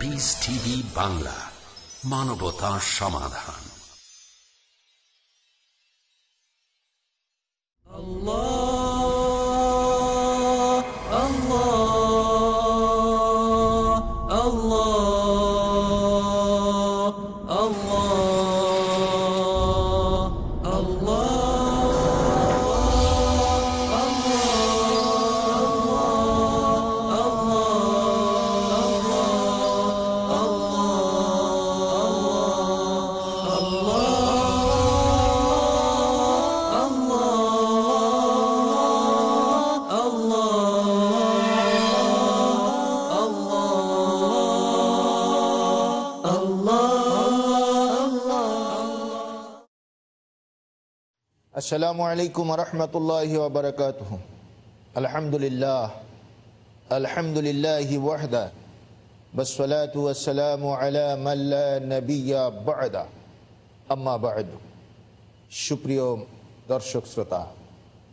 Piece TV Bangla মানবতা সমাধান আসসালামু আলাইকুম রহমতুল্লাহ ওবরকাত আলহামদুলিল্লাহ আলহামদুলিল্লাহ ওয়াহদা বসলাত ওয়াসালাম আলা মাল্লা নবিয়া বাদা। আম্মা বাদ। সুপ্রিয় দর্শক শ্রোতা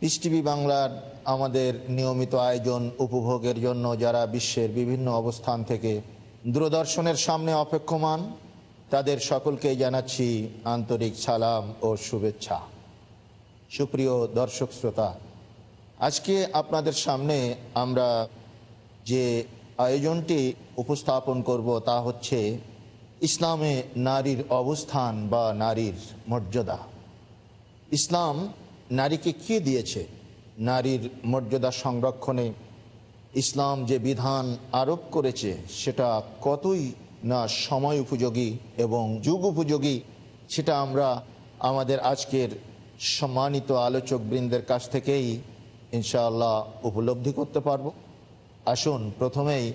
পিস টিভি বাংলার আমাদের নিয়মিত আয়োজন উপভোগের জন্য যারা বিশ্বের বিভিন্ন অবস্থান থেকে দূরদর্শনের সামনে অপেক্ষমান, তাদের সকলকে জানাচ্ছি আন্তরিক সালাম ও শুভেচ্ছা। সুপ্রিয় দর্শক শ্রোতা, আজকে আপনাদের সামনে আমরা যে আয়োজনটি উপস্থাপন করব তা হচ্ছে ইসলামে নারীর অবস্থান বা নারীর মর্যাদা। ইসলাম নারীকে কি দিয়েছে? নারীর মর্যাদা সংরক্ষণে ইসলাম যে বিধান আরোপ করেছে, সেটা কতই না সময় উপযোগী এবং যুগ উপযোগী, সেটা আমরা আমাদের আজকের সম্মানিত আলোচক বৃন্দের কাছ থেকেই ইনশাআল্লাহ উপলব্ধি করতে পারব। আসুন, প্রথমেই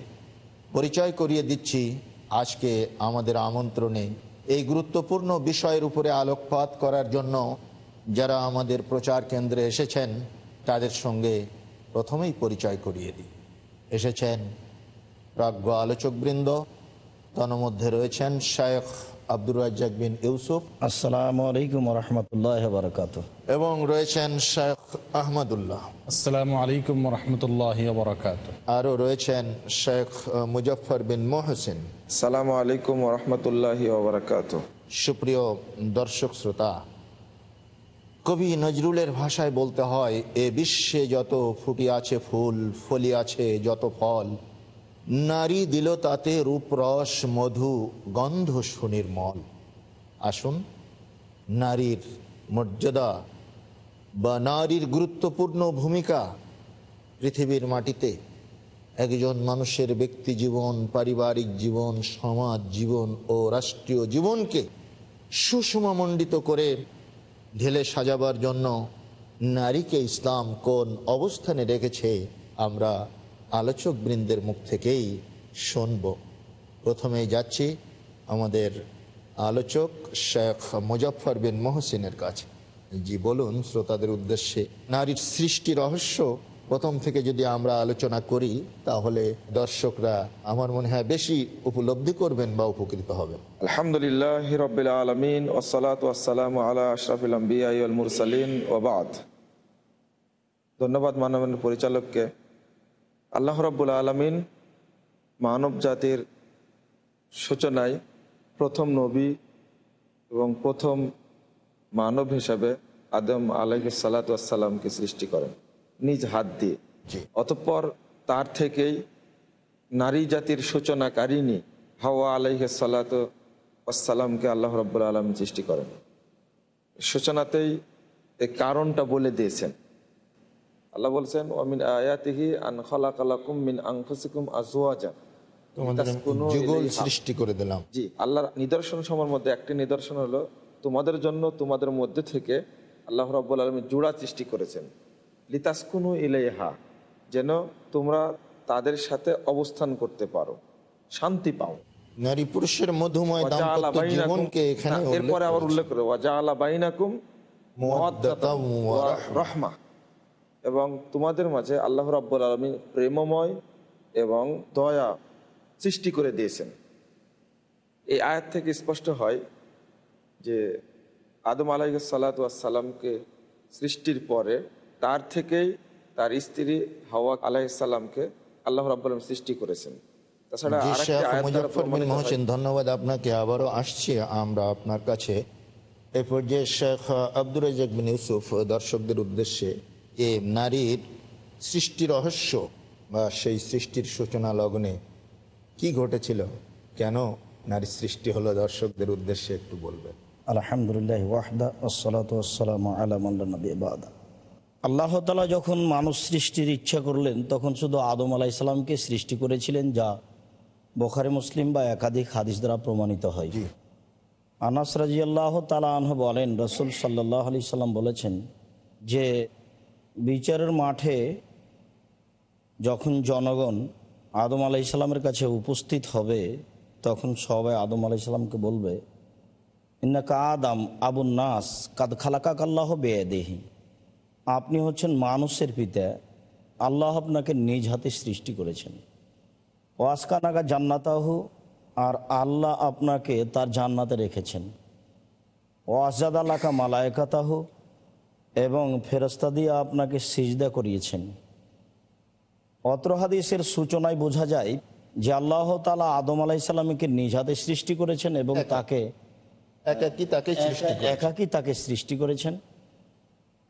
পরিচয় করিয়ে দিচ্ছি আজকে আমাদের আমন্ত্রণে এই গুরুত্বপূর্ণ বিষয়ের উপরে আলোকপাত করার জন্য যারা আমাদের প্রচার কেন্দ্রে এসেছেন, তাদের সঙ্গে প্রথমেই পরিচয় করিয়ে দিই। এসেছেন প্রাজ্ঞ আলোচকবৃন্দ, তন্মধ্যে রয়েছেন শায়েখ আব্দুর রাজ্জাক বিন ইউসুফ। আসসালামু আলাইকুম রহমতুল্লাহ বারকাত এবং রয়েছেন শেখ আহমদুল্লাহ। আসসালামু আলাইকুম রহমতুল্লাহ বরকাত আরও রয়েছেন শেখ মুজফর বিন মোহসিন। সালামু আলাইকুম রহমতুল্লাহি ওবরাকাত সুপ্রিয় দর্শক শ্রোতা কবি নজরুলের ভাষায় বলতে হয় এ বিশ্বে যত ফুটি আছে ফুল ফলি আছে যত ফল। নারী দিল তাতে রূপরস, মধু, গন্ধ সুনির্মল আসুন, নারীর মর্যাদা বা নারীর গুরুত্বপূর্ণ ভূমিকা পৃথিবীর মাটিতে। একজন মানুষের ব্যক্তি জীবন, পারিবারিক জীবন, সমাজ জীবন ও রাষ্ট্রীয় জীবনকে সুষমামণ্ডিত করে ঢেলে সাজাবার জন্য নারীকে ইসলাম কোন অবস্থানে রেখেছে আমরা আলোচক বৃন্দের মুখ থেকেই শুনব। প্রথমেই যাচ্ছি আমাদের আলোচক শেখ মুজফর বিন মোহসিনের কাছে। জি, বলুন শ্রোতাদের উদ্দেশ্যে। নারীর সৃষ্টি রহস্য প্রথম থেকে যদি আমরা আলোচনা করি, তাহলে দর্শকরা আমার মনে হয় বেশি উপলব্ধি করবেন বা উপকৃত হবেন। আলহামদুলিল্লাহ আলমিন ওসালাত ওয়াসালাম আলা আশরাফুল মুরসালিন ওবাদ ধন্যবাদ মানবের পরিচালককে। আল্লাহ রব্বুল আলমিন মানব জাতির সূচনায় প্রথম নবী এবং প্রথম মানব হিসাবে আদম আলহ সালাতামকে সৃষ্টি করেন নিজ হাত দিয়ে। অতঃপর তার থেকেই নারী জাতির সূচনাকারিণী হাওয়া আলহ সালাতামকে আল্লাহ রব্বুল আলম সৃষ্টি করেন। সূচনাতেই এই কারণটা বলে দিয়েছেন। আল্লাহ বলছেন অমিন আয়াতিহি আন খালাকালাকুম মিন আনফুসিকুম আজওয়াজা। যুগল সৃষ্টি করে দিলাম। জি আল্লাহর নিদর্শন সময়ের মধ্যে একটি নিদর্শন হলো তোমাদের জন্য তোমাদের মধ্যে থেকে আল্লাহ রাব্বুল আলমী জোড়া সৃষ্টি করেছেন। লিতাসকুনু ইলাইহা যেন তোমরা তাদের সাথে অবস্থান করতে পারো। শান্তি পাও। নারী পুরুষের মধুময় দাম্পত্য জীবনকে এখানে এরপরে আবার। উল্লেখ করে ওয়াজাআলা বাইনাকুম মুওয়াদ্দাতাম ওয়া ওয়া রাহমা। এবং তোমাদের মাঝে আল্লাহ রাব্বুল আলমী প্রেমময় এবং দয়া সৃষ্টি করে দিয়েছেন। এই আয়াত থেকে স্পষ্ট হয় যে আদম সালাতামকে সৃষ্টির পরে তার থেকেই তার স্ত্রী হাওয়া আলাইসাল্লামকে আল্লাহ রাব্বুল আলম সৃষ্টি করেছেন। তাছাড়া ধন্যবাদ আপনাকে আবারও আসছি আমরা আপনার কাছে। এ পর্যায়ে শেখ আব্দুর রাজাক বিন ইউসুফ দর্শকদের উদ্দেশ্যে যে নারীর সৃষ্টি রহস্য বা সেই সৃষ্টির সূচনা লগ্নে কি ঘটেছিল? কেন নারী সৃষ্টি হলো? দর্শকদের উদ্দেশ্যে একটু বলবেন। আলহামদুলিল্লাহ ওয়াহদা ওসলাত ওসালাম আলাম নবী বাদা। আল্লাহ তালা যখন মানুষ সৃষ্টির ইচ্ছা করলেন তখন শুধু আদম আলাহ ইসলামকে সৃষ্টি করেছিলেন যা বোখারি মুসলিম বা একাধিক হাদিস দ্বারা প্রমাণিত হয়। আনাস রাজি আল্লাহ তালা আনহ বলেন রসুল সাল্লাহ আলি সাল্লাম বলেছেন যে বিচারের মাঠে যখন জনগণ আদম আলাই কাছে উপস্থিত হবে, তখন সবাই আদম আলাই ইসলামকে বলবে ইন্নাকা আদাম আবুন নাস, কাদ খালাকা কাল্লাহ বেয়েদেহি। আপনি হচ্ছেন মানুষের পিতা, আল্লাহ আপনাকে নিজ হাতে সৃষ্টি করেছেন। ওয়াসকানাগা জান্নাতাহু, আর আল্লাহ আপনাকে তার জান্নাতে রেখেছেন। ওয়াজাদ আল্লাকা মালায়কাতাহু এবং ফেরস্তা দিয়ে আপনাকে সিজদা করিয়েছেন। অত্র হাদিসের সূচনায় বোঝা যায় যে আল্লাহ তালা আদম আলাইসাল্লামকে নিজ হাতে সৃষ্টি করেছেন এবং তাকে একাকি তাকে সৃষ্টি একাকী তাকে সৃষ্টি করেছেন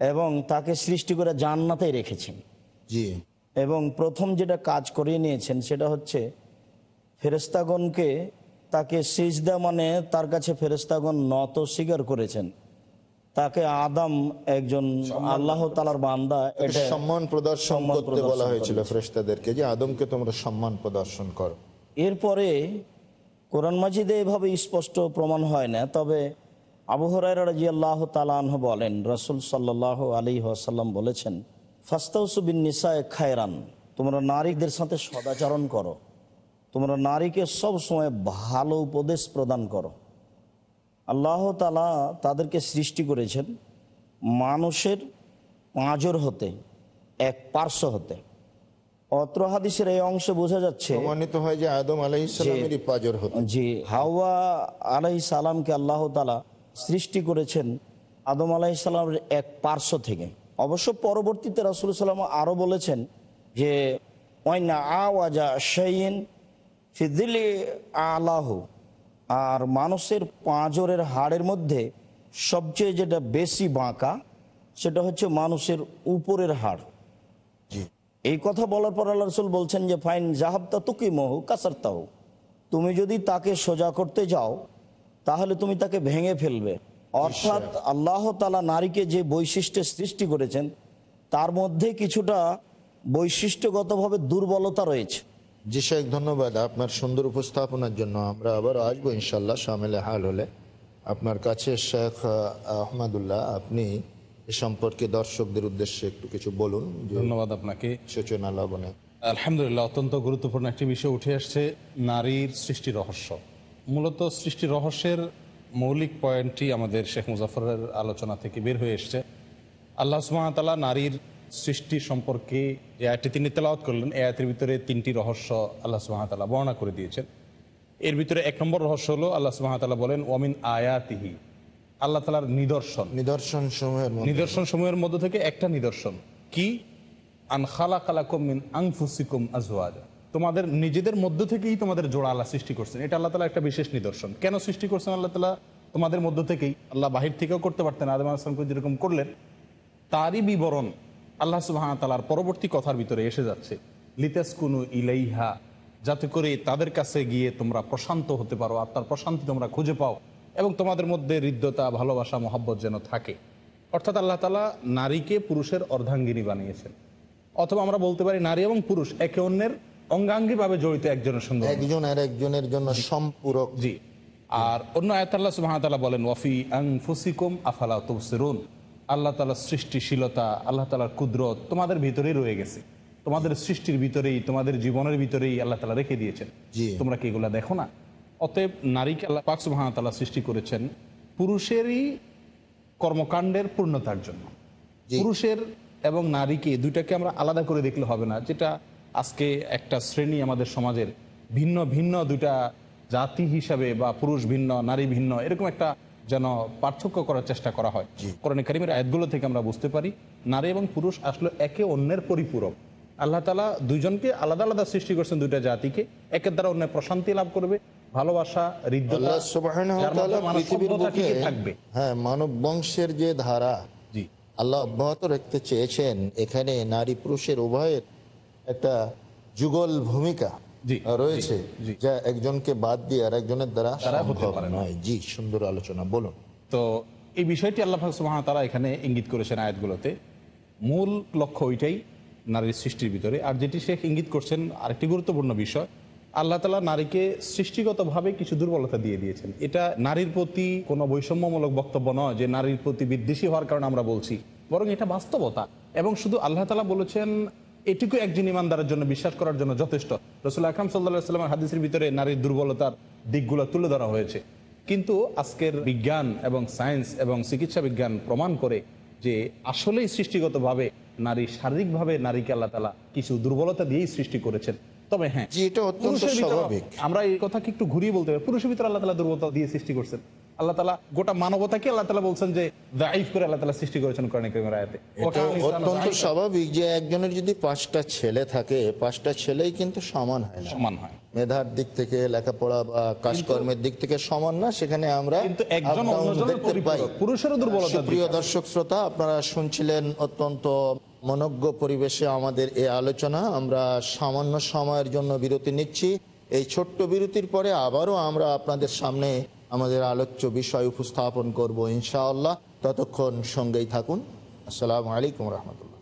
এবং তাকে সৃষ্টি করে জান্নাতেই রেখেছেন। জি। এবং প্রথম যেটা কাজ করিয়ে নিয়েছেন সেটা হচ্ছে ফেরেস্তাগণকে তাকে সিজদা মানে তার কাছে ফেরেস্তাগণ নত স্বীকার করেছেন। তাকে আদম একজন আল্লাহ তালার বান্দা এটা সম্মান প্রদর্শন করতে বলা হয়েছিল ফ্রেস্তাদেরকে যে আদমকে তোমরা সম্মান প্রদর্শন করো। এরপরে কোরআন মাজিদে এভাবে স্পষ্ট প্রমাণ হয় না তবে আবু হরাই রাজি আল্লাহ তালাহ বলেন রসুল সাল্লাহ আলী আসাল্লাম বলেছেন ফাস্তাউসুবিন নিসায় খায়রান তোমরা নারীদের সাথে সদাচরণ করো। তোমরা নারীকে সব সময় ভালো উপদেশ প্রদান করো। আল্লাহ তালা তাদেরকে সৃষ্টি করেছেন মানুষের পাঁজর হতে এক পার্শ্ব হতে। অত্র হাদিসের এই অংশে বোঝা যাচ্ছে প্রমাণিত হয় যে আদম আলাইসালামেরই পাজর হতো। জি হাওয়া আলাই সালামকে আল্লাহ তালা সৃষ্টি করেছেন আদম আলাই সালামের এক পার্শ্ব থেকে। অবশ্য পরবর্তীতে রাসুল সাল্লাম আরও বলেছেন যে ওয়াইনা আওয়াজা শাইন ফিদিলি আলাহ। আর মানুষের পাঁজরের হাড়ের মধ্যে সবচেয়ে যেটা বেশি বাঁকা সেটা হচ্ছে মানুষের উপরের হাড়। এই কথা বলার পর আল্লাহ রসুল বলছেন যে ফাইন জাহাবতা তুকি মহু কাসারতাহ। তুমি যদি তাকে সোজা করতে যাও তাহলে তুমি তাকে ভেঙে ফেলবে। অর্থাৎ আল্লাহ তালা নারীকে যে বৈশিষ্ট্যের সৃষ্টি করেছেন তার মধ্যে কিছুটা বৈশিষ্ট্যগতভাবে দুর্বলতা রয়েছে। জি শেখ ধন্যবাদ আপনার সুন্দর উপস্থাপনার জন্য। আমরা আবার আসব ইনশাল্লাহ সামেলে হাল হলে। আপনার কাছে শেখ আহমদুল্লাহ আপনি এ সম্পর্কে দর্শকদের উদ্দেশ্যে একটু কিছু বলুন ধন্যবাদ আপনাকে। সূচনা লবণে আলহামদুলিল্লাহ অত্যন্ত গুরুত্বপূর্ণ একটি বিষয় উঠে আসছে নারীর সৃষ্টি রহস্য। মূলত সৃষ্টি রহস্যের মৌলিক পয়েন্টটি আমাদের শেখ মুজাফরের আলোচনা থেকে বের হয়ে এসছে। আল্লাহ সুমাতালা নারীর সৃষ্টি সম্পর্কে যে আয়টি তিনি তেলাওয়াত করলেন এই আয়তের ভিতরে তিনটি রহস্য আল্লাহ সুমাতালা বর্ণনা করে দিয়েছেন। এর ভিতরে এক নম্বর রহস্য হলো আল্লাহ সুমাতালা বলেন ওয়ামিন আয়াতিহি আল্লাহ তালার নিদর্শন। নিদর্শন সমূহের মধ্যে। নিদর্শন সমূহের মধ্য থেকে একটা নিদর্শন কি? আন খালা কালাকুম মিন আংফুসিকুম আজওয়াজা তোমাদের নিজেদের মধ্য থেকেই তোমাদের জোড়া আল্লাহ সৃষ্টি করছেন। এটা আল্লাহ তালা একটা বিশেষ নিদর্শন। কেন সৃষ্টি করছেন আল্লাহ তালা তোমাদের মধ্য থেকেই। আল্লাহ বাহির থেকেও করতে পারতেন। আদম আসলামকে যেরকম করলেন তারই বিবরণ আল্লাহ সুবাহ তালার পরবর্তী কথার ভিতরে এসে যাচ্ছে লিতাসকুনু ইলাইহা যাতে করে তাদের কাছে গিয়ে তোমরা প্রশান্ত হতে পারো আত্মার প্রশান্তি তোমরা খুঁজে পাও এবং তোমাদের মধ্যে হৃদ্যতা ভালোবাসা মহব্বত যেন থাকে। অর্থাৎ আল্লাহ তালা নারীকে পুরুষের অর্ধাঙ্গিনী বানিয়েছেন। অথবা আমরা বলতে পারি নারী এবং পুরুষ একে অন্যের অঙ্গাঙ্গিভাবে জড়িত একজনের সঙ্গে একজন আর একজনের জন্য সম্পূরক। জি। আর অন্য আয়াতাল্লাহ সুবাহতাল্লাহ বলেন ওয়াফি আং ফুসিকুম আফালা তুবসিরুন? আল্লাহ তালার সৃষ্টিশীলতা আল্লাহ তালার কুদরত তোমাদের ভিতরেই রয়ে গেছে। তোমাদের সৃষ্টির ভিতরেই তোমাদের জীবনের ভিতরেই আল্লাহ তালা রেখে দিয়েছেন। তোমরা কি এগুলা দেখো না? অতএব নারীকে আল্লাহ পাক সুবাহতাল্লাহ সৃষ্টি করেছেন পুরুষেরই কর্মকাণ্ডের পূর্ণতার জন্য। পুরুষের এবং নারীকে দুইটাকে আমরা আলাদা করে দেখলে হবে না যেটা আজকে একটা শ্রেণি আমাদের সমাজের ভিন্ন ভিন্ন দুইটা জাতি হিসাবে বা পুরুষ ভিন্ন নারী ভিন্ন এরকম একটা যেন পার্থক্য করার চেষ্টা করা হয়। কোরআন কারিমের আয়াতগুলো থেকে আমরা বুঝতে পারি নারী এবং পুরুষ আসলে একে অন্যের পরিপূরক। আল্লাহ তালা দুইজনকে আলাদা আলাদা সৃষ্টি করছেন দুইটা জাতিকে একের দ্বারা অন্য প্রশান্তি লাভ করবে ভালোবাসা থাকবে। হ্যাঁ মানব বংশের যে ধারা জি। আল্লাহ অব্যাহত রাখতে চেয়েছেন এখানে নারী পুরুষের উভয়ের একটা যুগল ভূমিকা। রয়েছে। যা একজনকে বাদ দিয়ে আর একজনের দ্বারা। জি সুন্দর আলোচনা বলুন। তো এই বিষয়টি আল্লাহ তারা এখানে ইঙ্গিত করেছেন আয়াতগুলোতে। মূল লক্ষ্য ওইটাই নারীর সৃষ্টির ভিতরে। আর যেটি শেখ ইঙ্গিত করছেন আরেকটি গুরুত্বপূর্ণ বিষয় আল্লাহ তালা নারীকে সৃষ্টিগতভাবে কিছু দুর্বলতা দিয়ে দিয়েছেন। এটা নারীর প্রতি কোনো বৈষম্যমূলক বক্তব্য নয় যে নারীর প্রতি বিদ্বেষী হওয়ার কারণে আমরা বলছি। বরং এটা বাস্তবতা। এবং শুধু আল্লাহ তালা বলেছেন এটুকু একজন ইমানদারের জন্য বিশ্বাস করার জন্য যথেষ্ট। রসুল আকরাম সাল্লাহ সাল্লামের হাদিসের ভিতরে নারীর দুর্বলতার দিকগুলো তুলে ধরা হয়েছে। কিন্তু আজকের বিজ্ঞান এবং সায়েন্স এবং চিকিৎসা বিজ্ঞান প্রমাণ করে যে আসলেই সৃষ্টিগতভাবে নারী শারীরিকভাবে নারীকে আল্লাহ তালা কিছু দুর্বলতা দিয়েই সৃষ্টি করেছেন। তবে হ্যাঁ। আমরা এই কথা কথাকে একটু ঘুরিয়ে বলতে পারি। পুরুষের ভিতরে আল্লাহ তালা দুর্বলতা দিয়ে সৃষ্টি করছেন। আল্লাহ তালা গোটা মানবতাকে আল্লাহ তালা বলছেন যে দাইফ করে আল্লাহ তালা সৃষ্টি করেছেন কোরআন কারিমের আয়াতে। অত্যন্ত স্বাভাবিক যে একজনের যদি পাঁচটা ছেলে থাকে পাঁচটা ছেলেই কিন্তু সমান হয় সমান হয়। মেধার দিক থেকে লেখাপড়া বা কাজকর্মের দিক থেকে সমান না সেখানে আমরা দেখতে পাই। পুরুষেরও দিক সুপ্রিয় আছে। দর্শক শ্রোতা আপনারা শুনছিলেন অত্যন্ত মনজ্ঞ পরিবেশে আমাদের এই আলোচনা। আমরা সামান্য সময়ের জন্য বিরতি নিচ্ছি। এই ছোট্ট বিরতির পরে আবারও আমরা আপনাদের সামনে আমাদের আলোচ্য বিষয় উপস্থাপন করব ইনশাআল্লাহ। ততক্ষণ সঙ্গেই থাকুন। আসসালামু আলাইকুম রহমতুল্লাহ।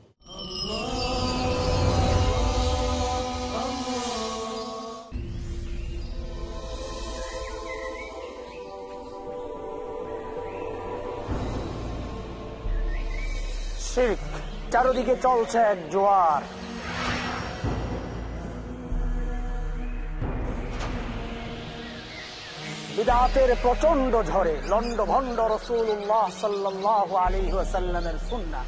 শির্ক চারদিকে চলছে এক জোয়ার। বিদাতের প্রচণ্ড ঝড়ে লন্ড ভন্ড রসুল্লাহ সাল্লাহ আলী সাল্লামের সুন্না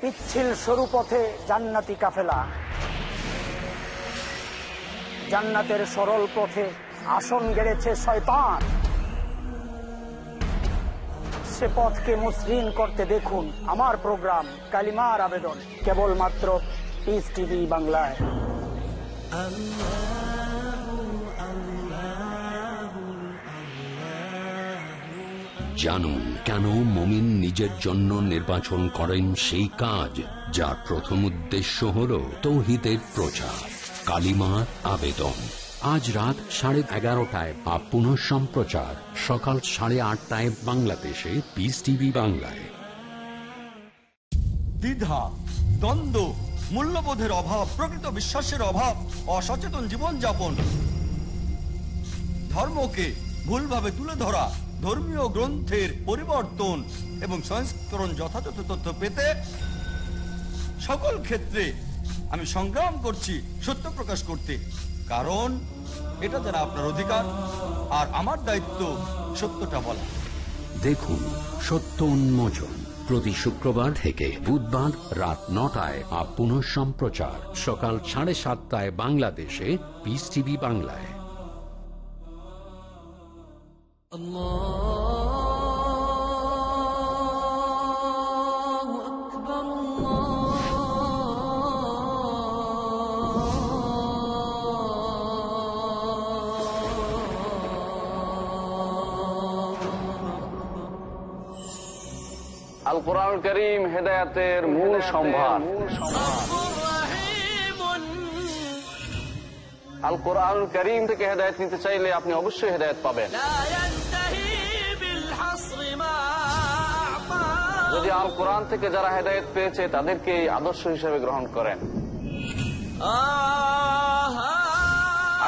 পিচ্ছিল সরু পথে জান্নাতি কাফেলা। জান্নাতের সরল পথে আসন গেড়েছে শয়তান। সে পথকে মসৃণ করতে দেখুন আমার প্রোগ্রাম, কালিমার আবেদন, কেবলমাত্র পিস টিভি বাংলায়। জানুন কেন মমিন নিজের জন্য নির্বাচন করেন সেই কাজ, যার প্রথম উদ্দেশ্য হল তৌহিদের প্রচার। কালিমার আবেদন। আজ রাত সাড়ে এগারোটায় বা পুনঃ সম্প্রচার, সকাল সাড়ে আটটায় বাংলাদেশে। পিস টিভি বাংলায়। দ্বিধা, দ্বন্দ্ব, মূল্যবোধের অভাব, প্রকৃত বিশ্বাসের অভাব, অসচেতন জীবনযাপন, ধর্মকে ভুলভাবে তুলে ধরা ধর্মীয় গ্রন্থের পরিবর্তন এবং সংস্করণ যথাযথ তথ্য পেতে সকল ক্ষেত্রে আমি সংগ্রাম করছি সত্য প্রকাশ করতে। কারণ এটা যারা আপনার অধিকার আর আমার দায়িত্ব সত্যটা বলা। দেখুন সত্য উন্মোচন প্রতি শুক্রবার থেকে বুধবার রাত নটায় আর পুনঃ সম্প্রচার সকাল সাড়ে সাতটায় বাংলাদেশে পিস টিভি বাংলায়। আল কোরআন করিম হেদায়াতের মূল সম্ভার। আল কোরআন করিম থেকে হেদায়ত নিতে চাইলে আপনি অবশ্যই হেদায়ত পাবেন। যদি আল কোরআন থেকে যারা হেদায়ত পেয়েছে তাদেরকে আদর্শ হিসেবে গ্রহণ করেন।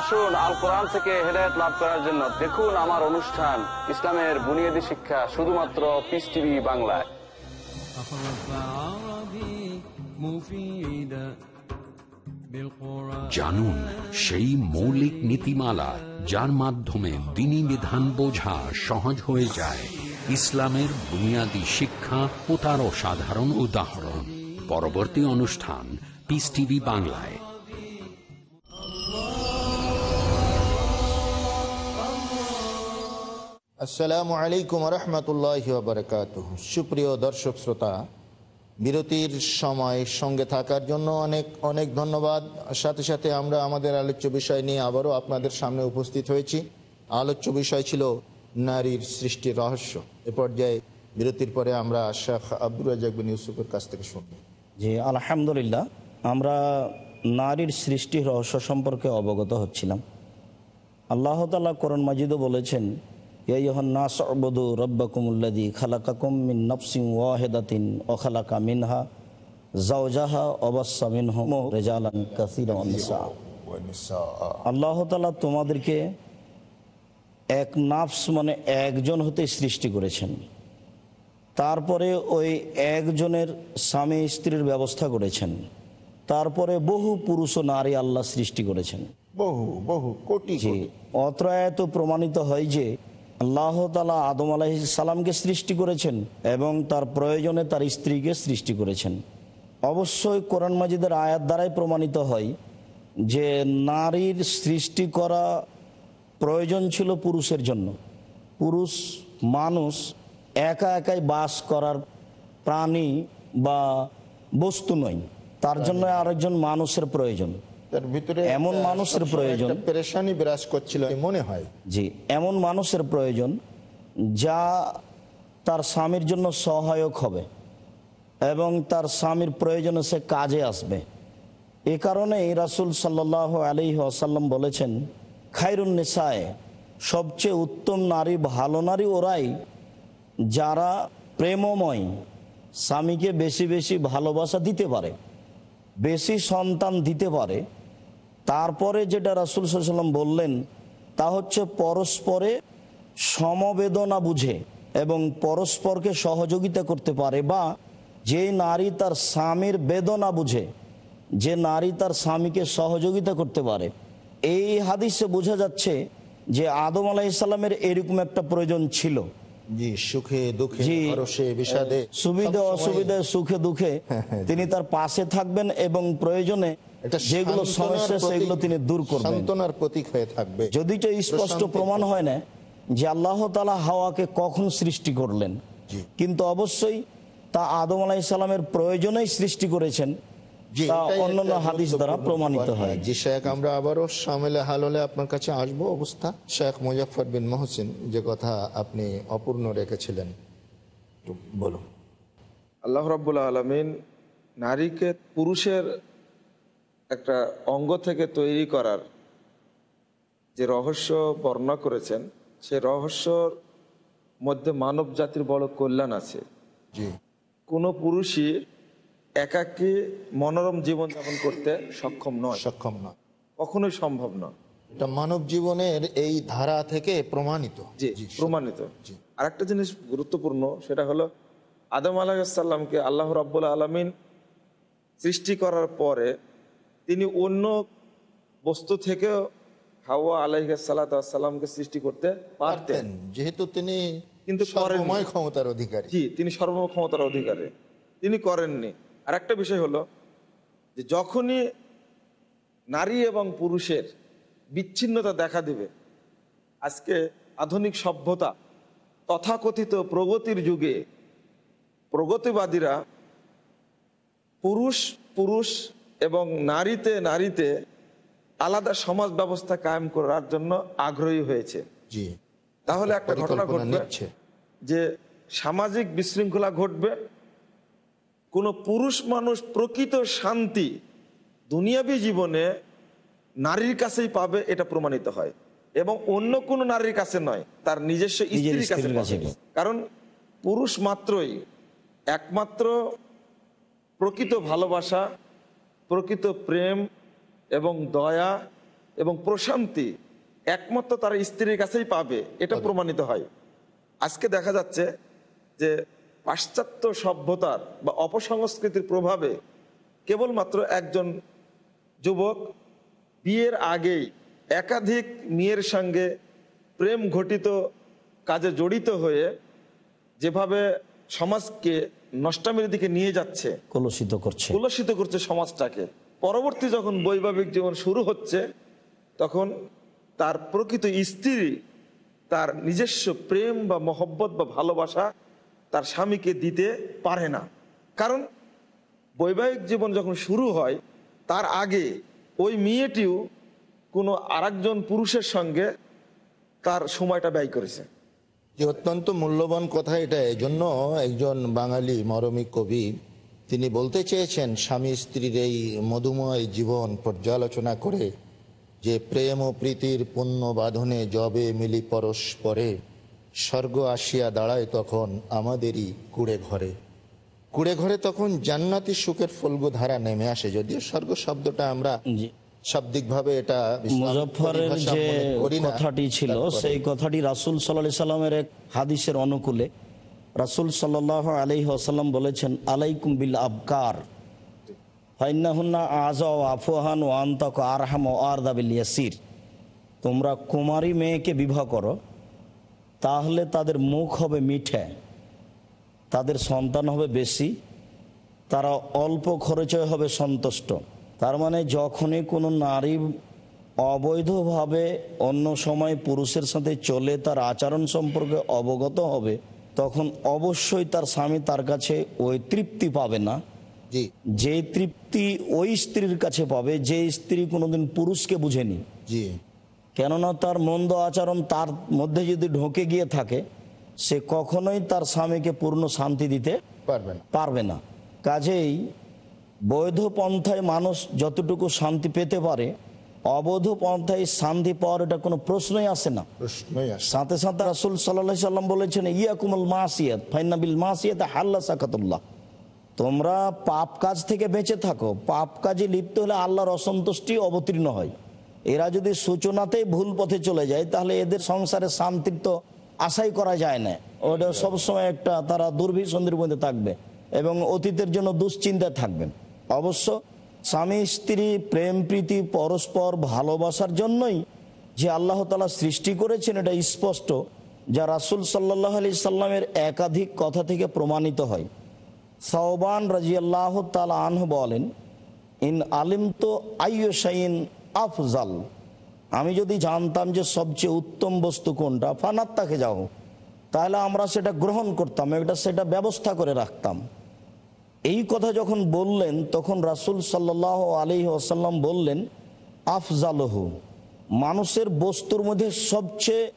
আসুন আল কোরআন থেকে হেদায়ত লাভ করার জন্য দেখুন আমার অনুষ্ঠান ইসলামের বুনিয়াদী শিক্ষা শুধুমাত্র পিস টিভি বাংলায়। জানুন সেই মৌলিক নীতিমালা যার মাধ্যমে দিনী বিধান বোঝা সহজ হয়ে যায়। ইসলামের বুনিয়াদী শিক্ষা ও তার অসাধারণ উদাহরণ। পরবর্তী অনুষ্ঠান পিস টিভি বাংলায়। আসসালামু আলাইকুম রহমতুল্লাহ সুপ্রিয় দর্শক, শ্রোতা বিরতির সময় সঙ্গে থাকার জন্য অনেক অনেক ধন্যবাদ। সাথে সাথে আমরা আমাদের আলোচ্য বিষয় নিয়ে আবারও আপনাদের সামনে উপস্থিত হয়েছি। আলোচ্য বিষয় ছিল নারীর সৃষ্টির রহস্য। এ পর্যায়ে বিরতির পরে আমরা শেখ আব্দুর রাজাক বিন ইউসুফের কাছ থেকে শুনব। জি, আলহামদুলিল্লাহ। আমরা নারীর সৃষ্টির রহস্য সম্পর্কে অবগত হচ্ছিলাম। আল্লাহ তালা করণ মাজিদও বলেছেন রব্বাকুমুল্লাদি খালাকাকুম মিন ওয়াহেদাতিন মিনহা জাওজাহা অবাসা মিনহম রেজালান কাসিরা আল্লাহ তালা তোমাদেরকে এক নাফস মানে একজন হতে সৃষ্টি করেছেন। তারপরে ওই একজনের স্বামী স্ত্রীর ব্যবস্থা করেছেন। তারপরে বহু পুরুষ ও নারী আল্লাহ সৃষ্টি করেছেন। বহু বহু কোটি জি অত্র আয়াত প্রমাণিত হয় যে আল্লাহ তালা আদম আলাহ সালামকে সৃষ্টি করেছেন এবং তার প্রয়োজনে তার স্ত্রীকে সৃষ্টি করেছেন। অবশ্যই কোরআন মাজিদের আয়াত দ্বারাই প্রমাণিত হয় যে নারীর সৃষ্টি করা প্রয়োজন ছিল পুরুষের জন্য। পুরুষ মানুষ একা একাই বাস করার প্রাণী বা বস্তু নয় তার জন্য আরেকজন মানুষের প্রয়োজন। তার ভিতরে এমন মানুষের প্রয়োজন। পেরেশানি বিরাজ করছিল মনে হয় জি এমন মানুষের প্রয়োজন যা তার স্বামীর জন্য সহায়ক হবে এবং তার স্বামীর প্রয়োজনে সে কাজে আসবে এ কারণেই রাসুল সাল্লাহ আলী আসাল্লাম বলেছেন খাইরুন নেশায় সবচেয়ে উত্তম নারী ভালো নারী ওরাই যারা প্রেমময় স্বামীকে বেশি বেশি ভালোবাসা দিতে পারে বেশি সন্তান দিতে পারে তারপরে যেটা রাসুল সাল্লাম বললেন তা হচ্ছে পরস্পরে সমবেদনা বুঝে এবং পরস্পরকে সহযোগিতা করতে পারে বা যে নারী তার স্বামীর বেদনা বুঝে যে নারী তার স্বামীকে সহযোগিতা করতে পারে। এই হাদিসে বোঝা যাচ্ছে যে আদম আলাইসাল্লামের এরকম একটা প্রয়োজন ছিল। সুবিধা অসুবিধায় সুখে দুঃখে হ্যাঁ, হ্যাঁ, তিনি তার পাশে থাকবেন এবং প্রয়োজনে যেগুলো সমস্যা সেগুলো তিনি দূর করবেন। সান্ত্বনার প্রতীক হয়ে থাকবে। যদি তো স্পষ্ট প্রমাণ হয় না যে আল্লাহ তালা হাওয়াকে কখন সৃষ্টি করলেন কিন্তু অবশ্যই তা আদম আলাহ ইসলামের প্রয়োজনেই সৃষ্টি করেছেন জি, তা অন্যান্য হাদিস দ্বারা প্রমাণিত হয়। জি শেখ আমরা আবারও সামেলে হাল হলে আপনার কাছে আসব অবস্থা। শেখ মুজাফর বিন মহসিন যে কথা আপনি অপূর্ণ রেখেছিলেন। বলুন। আল্লাহ আলমিন নারীকে পুরুষের একটা অঙ্গ থেকে তৈরি করার যে রহস্য বর্ণনা করেছেন সে রহস্যর মধ্যে মানব জাতির বড় কল্যাণ আছে। জি। কোনো পুরুষই একাকী মনোরম জীবনযাপন করতে সক্ষম নয়। সক্ষম নয়। কখনোই সম্ভব নয়। এটা মানব জীবনের এই ধারা থেকে প্রমাণিত। জি প্রমাণিত। আরেকটা জিনিস গুরুত্বপূর্ণ সেটা হলো আদম আলাহিসাল্লামকে আল্লাহ রাব্বুল আলমিন সৃষ্টি করার পরে তিনি অন্য বস্তু থেকেও হাওয়া আলাইসাল্লামকে সৃষ্টি করতে পারতেন। যেহেতু তিনি কিন্তু। সর্বময় ক্ষমতার অধিকারী। জি তিনি সর্বক্ষমতার অধিকারী। তিনি করেননি। আর একটা বিষয় হলো যে যখনই নারী এবং পুরুষের বিচ্ছিন্নতা দেখা দেবে আজকে আধুনিক সভ্যতা তথাকথিত প্রগতির যুগে প্রগতিবাদীরা পুরুষ পুরুষ এবং নারীতে নারীতে আলাদা সমাজ ব্যবস্থা কায়েম করার জন্য আগ্রহী হয়েছে। তাহলে একটা ঘটনা ঘটবে যে সামাজিক বিশৃঙ্খলা ঘটবে কোনো পুরুষ মানুষ প্রকৃত শান্তি দুনিয়াবী জীবনে নারীর কাছেই পাবে এটা প্রমাণিত হয়। এবং অন্য কোনো নারীর কাছে নয় তার নিজস্ব স্ত্রীর কাছে। কারণ পুরুষ মাত্রই একমাত্র প্রকৃত ভালোবাসা প্রকৃত প্রেম এবং দয়া এবং প্রশান্তি একমাত্র তার স্ত্রীর কাছেই পাবে এটা প্রমাণিত হয়। আজকে দেখা যাচ্ছে যে পাশ্চাত্য সভ্যতার বা অপসংস্কৃতির প্রভাবে কেবলমাত্র একজন যুবক বিয়ের আগেই একাধিক মেয়ের সঙ্গে প্রেম ঘটিত কাজে জড়িত হয়ে যেভাবে সমাজকে নষ্টামের দিকে নিয়ে যাচ্ছে কলুষিত করছে। কলুষিত করছে সমাজটাকে। পরবর্তী যখন বৈবাহিক জীবন শুরু হচ্ছে তখন তার প্রকৃত স্ত্রী তার নিজস্ব প্রেম বা মহব্বত বা ভালোবাসা তার স্বামীকে দিতে পারে না। কারণ বৈবাহিক জীবন যখন শুরু হয় তার আগে ওই মেয়েটিও কোনো আরেকজন পুরুষের সঙ্গে তার সময়টা ব্যয় করেছে। যে অত্যন্ত মূল্যবান কথা এটা, এজন্য একজন বাঙালি মরমী কবি, তিনি বলতে চেয়েছেন, স্বামী স্ত্রীর এই মধুময় জীবন পর্যালোচনা করে যে প্রেম ও প্রীতির পুণ্য বাঁধনে জবে মিলি পরস্পরে, স্বর্গ আসিয়া দাঁড়ায় তখন আমাদেরই কুড়ে ঘরে কুড়ে ঘরে তখন জান্নাতি সুখের ফলগু ধারা নেমে আসে, যদিও স্বর্গ শব্দটা আমরা। শাব্দিকভাবে এটা যে। কথাটি ছিল সেই কথাটি রাসুল সাল্লাহ সাল্লামের এক হাদিসের অনুকূলে রাসুল সাল্লাহ আলি আসাল্লাম বলেছেন আলাইকুম বিল আবকার ফাইন্নাহুন্না আজ আফুহান আরহাম ও আরদাবিল ইয়াসির তোমরা কুমারী মেয়েকে বিবাহ করো তাহলে তাদের মুখ হবে মিঠে তাদের সন্তান হবে বেশি তারা অল্প খরচে হবে সন্তুষ্ট তার মানে যখনই কোনো নারী অবৈধভাবে অন্য সময় পুরুষের সাথে চলে তার আচরণ সম্পর্কে অবগত হবে তখন অবশ্যই তার স্বামী তার কাছে ওই তৃপ্তি পাবে না। যে তৃপ্তি ওই স্ত্রীর কাছে পাবে যে স্ত্রী কোনোদিন পুরুষকে বুঝেনি। কেননা তার মন্দ আচরণ তার মধ্যে যদি ঢোকে গিয়ে থাকে সে কখনোই তার স্বামীকে পূর্ণ শান্তি দিতে পারবেন পারবে না। কাজেই বৈধ পন্থায় মানুষ যতটুকু শান্তি পেতে পারে অবৈধ পন্থায় শান্তি পাওয়ার এটা কোনো প্রশ্নই আসে না। সাথে সাথে রাসুল সাল্লাহ সাল্লাম বলেছেন ইয়াকুমুল মাসিয়াত ফাইনাবিল মাসিয়াত হাল্লা সাকাতুল্লাহ। তোমরা পাপ কাজ থেকে বেঁচে থাকো। পাপ কাজে লিপ্ত হলে আল্লাহর অসন্তুষ্টি অবতীর্ণ হয়। এরা যদি সূচনাতেই ভুল পথে চলে যায় তাহলে এদের সংসারে শান্তির তো আশাই করা যায় না। ওটা সবসময় একটা তারা দুর্ভিসন্ধির মধ্যে থাকবে এবং অতীতের জন্য দুশ্চিন্তায় থাকবেন। অবশ্য স্বামী, স্ত্রী, প্রেম, প্রীতি, পরস্পর ভালোবাসার জন্যই যে আল্লাহ তালা সৃষ্টি করেছেন, এটা স্পষ্ট, যা রাসুল সাল্লাহ আলি সাল্লামের একাধিক কথা থেকে প্রমাণিত হয়। সৌবান রাজিয়াল্লাহ তালা আনহ বলেন, ইন আলিম তো আইয়সাইন আফজাল। আমি যদি জানতাম যে সবচেয়ে উত্তম বস্তু কোনটা, ফানাত্তাকে যাও। তাহলে আমরা সেটা গ্রহণ করতাম এটা সেটা ব্যবস্থা করে রাখতাম। এই কথা যখন বললেন তখন রাসুল সাল্লাহ আলী আসাল্লাম বললেন আফজালহু মানুষের বস্তুর মধ্যে সবচেয়ে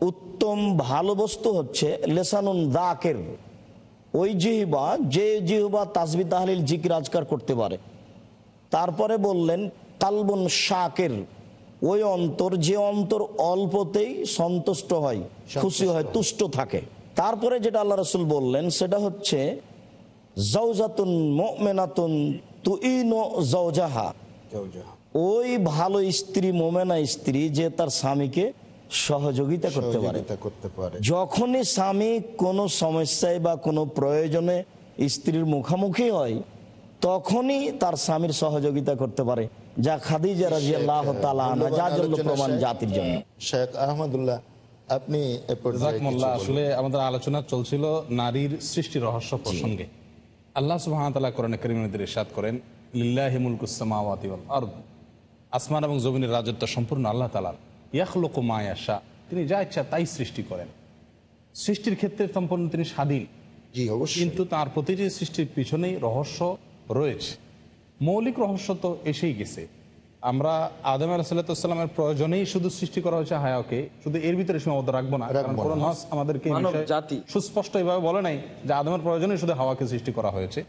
উত্তম ভালো বস্তু হচ্ছে লেসানুন দাকের। ওই জিহবা যে জিহবা তাসবি তাহলিল জিকির আজকার করতে পারে। তারপরে বললেন কালবন শাকের ওই অন্তর যে অন্তর অল্পতেই সন্তুষ্ট হয় খুশি হয়। তুষ্ট থাকে। তারপরে যেটা আল্লাহ রসুল বললেন সেটা হচ্ছে জৌজাতুন মেনাতুন তুইনো জৌজাহা ওই ভালো স্ত্রী মোমেনা স্ত্রী যে তার স্বামীকে সহযোগিতা করতে পারে। যখনই স্বামী কোনো সমস্যায় বা কোনো প্রয়োজনে স্ত্রীর মুখোমুখি হয় তখনই তার স্বামীর সহযোগিতা করতে পারে। যা খাদিজা রাজি আল্লাহ প্রমাণ জাতির জন্য। শেখ আহমদুল্লাহ আপনি। আসলে আমাদের আলোচনা চলছিল নারীর সৃষ্টি রহস্য প্রসঙ্গে। আল্লাহ সুহামতাল্লাহ করেন করিমের ইরশাদ করেন লিল্লাহি মুলকুসামাওয়াতি আরদ। আসমান এবং জমিনের রাজত্ব সম্পূর্ণ আল্লাহ তালার ইয়াখলুকু মায় ইয়াশা। তিনি যা ইচ্ছা তাই সৃষ্টি করেন। সৃষ্টির ক্ষেত্রে সম্পূর্ণ তিনি স্বাধীন। জি অবশ্যই। কিন্তু তার প্রতিটি সৃষ্টির পিছনেই রহস্য রয়েছে। মৌলিক রহস্য তো এসেই গেছে। আমরা আদম আলাহিসাল্লামের প্রয়োজনেই শুধু সৃষ্টি করা হয়েছে হায়াকে শুধু এর ভিতরে সীমাবদ্ধ রাখব না। কারণ আমাদেরকে জাতি। সুস্পষ্ট এভাবে বলে নাই যে আদমের প্রয়োজনে শুধু হাওয়াকে সৃষ্টি করা হয়েছে।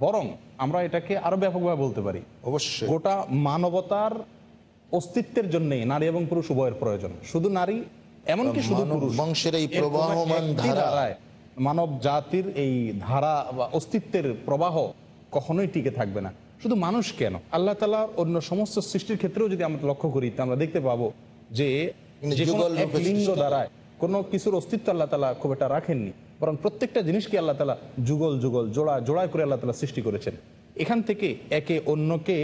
বরং আমরা এটাকে আরও ব্যাপকভাবে বলতে পারি। অবশ্যই। গোটা মানবতার অস্তিত্বের জন্যই নারী এবং পুরুষ উভয়ের প্রয়োজন। শুধু নারী এমনকি শুধু পুরুষ। বংশের এই প্রবাহমান ধারায় মানব জাতির এই ধারা বা অস্তিত্বের প্রবাহ কখনোই টিকে থাকবে না। শুধু মানুষ কেন? আল্লাহ তালা অন্য সমস্ত সৃষ্টির ক্ষেত্রেও যদি আমরা লক্ষ্য করি তা আমরা দেখতে পাবো যে লিঙ্গ। দ্বারায় কোনো কিছুর অস্তিত্ব আল্লাহ তালা খুব একটা রাখেননি। বরং প্রত্যেকটা জিনিসকে আল্লাহ তালা যুগল যুগল জোড়া জোড়ায় করে আল্লাহ তালা সৃষ্টি করেছেন। এখান থেকে একে অন্যকে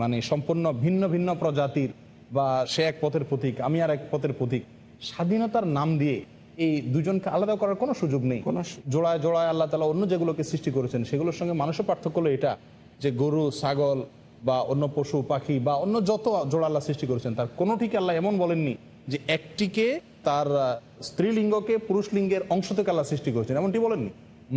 মানে সম্পূর্ণ ভিন্ন ভিন্ন প্রজাতির বা সে এক পথের প্রতীক আমি আর এক পথের প্রতীক স্বাধীনতার নাম দিয়ে এই দুজনকে আলাদা করার কোনো সুযোগ নেই। জোড়ায় জোড়ায় আল্লাহ তালা অন্য যেগুলোকে সৃষ্টি করেছেন সেগুলোর সঙ্গে মানুষের পার্থক্য হলো এটা। যে গরু ছাগল বা অন্য পশু পাখি বা অন্য যত জোড়া আল্লাহ সৃষ্টি করেছেন তার কোনোটিকে আল্লাহ এমন বলেননি যে একটিকে তার স্ত্রীলিঙ্গকে পুরুষ লিঙ্গের অংশ থেকে আল্লাহ সৃষ্টি করেছেন। এমনটি বলেননি।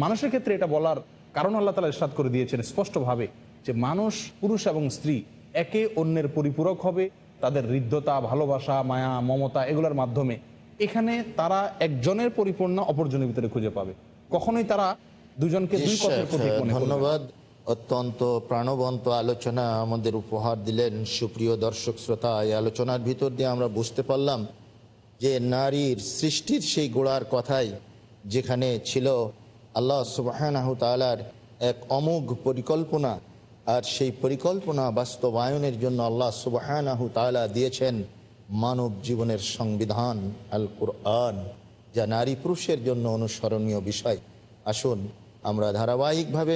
মানুষের ক্ষেত্রে এটা বলার কারণ আল্লাহ তালা ইরশাদ করে দিয়েছেন স্পষ্টভাবে যে মানুষ পুরুষ এবং স্ত্রী একে অন্যের পরিপূরক হবে তাদের হৃদ্যতা ভালোবাসা মায়া মমতা এগুলোর মাধ্যমে। এখানে তারা একজনের পরিপূর্ণ অপরজনের ভিতরে খুঁজে পাবে। কখনোই তারা দুজনকে দুই পথের প্রতীক মনে ধন্যবাদ। অত্যন্ত প্রাণবন্ত আলোচনা আমাদের উপহার দিলেন সুপ্রিয় দর্শক শ্রোতা। এই আলোচনার ভিতর দিয়ে আমরা বুঝতে পারলাম যে নারীর সৃষ্টির সেই গোড়ার কথাই যেখানে ছিল আল্লাহ সুবাহ তালার এক অমোঘ পরিকল্পনা আর সেই পরিকল্পনা বাস্তবায়নের জন্য আল্লাহ সুবাহ তালা দিয়েছেন মানব জীবনের সংবিধান আল কুরআন যা নারী পুরুষের জন্য অনুসরণীয় বিষয়। আসুন আমরা ধারাবাহিকভাবে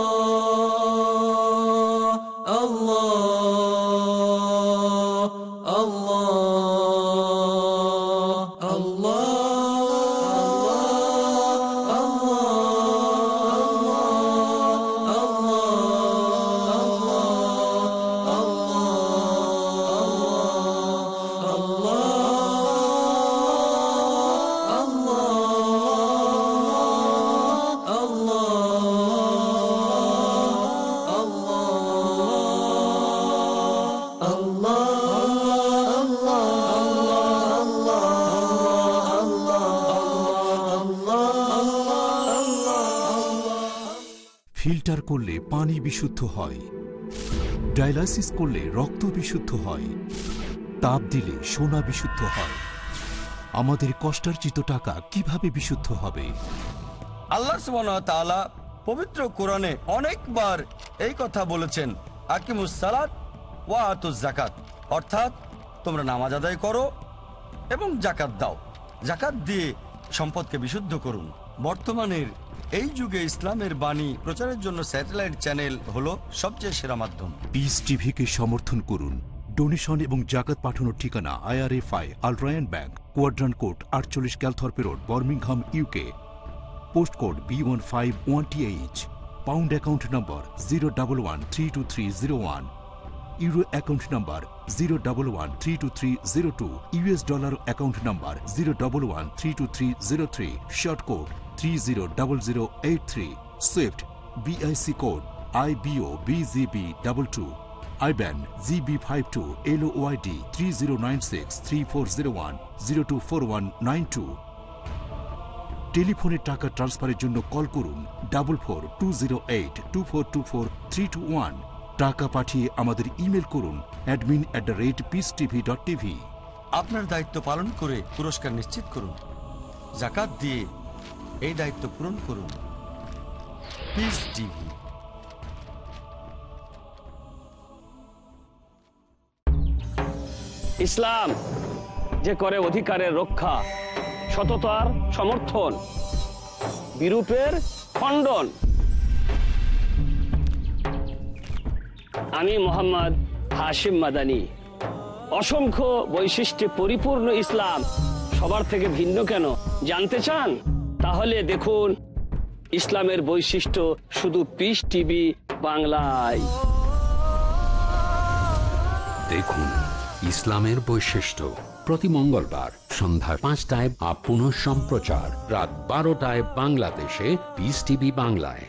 করলে পানি বিশুদ্ধ হয়। ডায়ালাইসিস করলে রক্ত বিশুদ্ধ হয়। তাপ দিলে সোনা বিশুদ্ধ হয়। আমাদের কষ্টার্জিত টাকা কীভাবে বিশুদ্ধ হবে? আল্লাহ পবিত্র কোরআনে অনেকবার এই কথা বলেছেন ওয়া জাকাত অর্থাৎ, তোমরা নামাজ আদায় করো এবং জাকাত দাও। জাকাত দিয়ে সম্পদকে বিশুদ্ধ করুন। বর্তমানের এই যুগে ইসলামের বাণী প্রচারের জন্য স্যাটেলাইট চ্যানেল হলো সবচেয়ে সেরা মাধ্যম। পিস টিভিকে সমর্থন করুন। ডোনেশন এবং জাকাত পাঠানোর ঠিকানা আইআরএফআই আলট্রায়ন ব্যাংক কোয়াড্রান কোড আটচল্লিশ Calthorpe road Birmingham UK post code B one five one T H pound account number zero double one three two three zero one euro account number zero double one three two three zero two US dollar account number zero double one three two three zero three short code three zero double zero eight three swift BIC code I BO BGB double two IBAN GB five two L YD three zero nine six three four zero one zero two four one nine two টেলিফোনে টাকা ট্রান্সফারের জন্য call করুন double four two zero eight two four two four three two one টাকা পাঠিয়ে আমাদের email করুন admin at the rate peace TV dot TV আপনার দায়িত্ব পালন করে পুরস্কার নিশ্চিত করুন। জাকাত দিয়ে এই দায়িত্ব পূরণ করুন। ইসলাম যে করে অধিকারের রক্ষা, সততার সমর্থন, বিরূপের খণ্ডন। আমি মোহাম্মদ হাশিম মাদানি। অসংখ্য বৈশিষ্ট্যে পরিপূর্ণ ইসলাম। সবার থেকে ভিন্ন কেন? জানতে চান? তাহলে দেখুন, ইসলামের বৈশিষ্ট্য শুধু পিস টিভি বাংলায়। দেখুন, ইসলামের বৈশিষ্ট্য প্রতি মঙ্গলবার সন্ধ্যা পাঁচটায় আপ সম্প্রচার রাত বারোটায় বাংলাদেশে পিস টিভি বাংলায়।